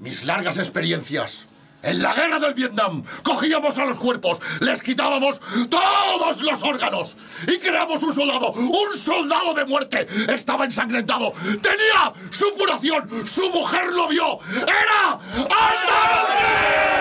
mis largas experiencias. En la guerra del Vietnam cogíamos a los cuerpos, les quitábamos todos los órganos y creamos un soldado, un soldado de muerte. Estaba ensangrentado, tenía supuración, su mujer lo vio. ¡Era Never